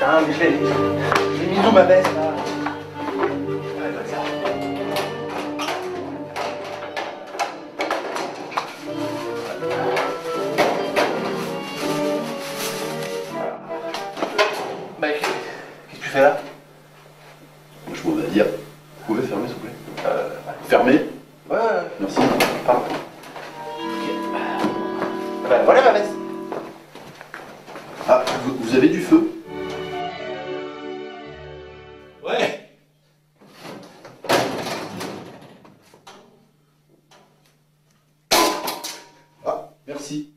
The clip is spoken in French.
Putain, mais je l'ai. J'ai mis où ma veste là. Bah, qu'est-ce que tu fais là? Je m'en vais dire. Vous pouvez fermer, s'il vous plaît Euh. Ouais, ouais, ouais. Merci. Pardon. Ok. Bah, voilà ma veste. Ah, vous, vous avez du feu? Merci.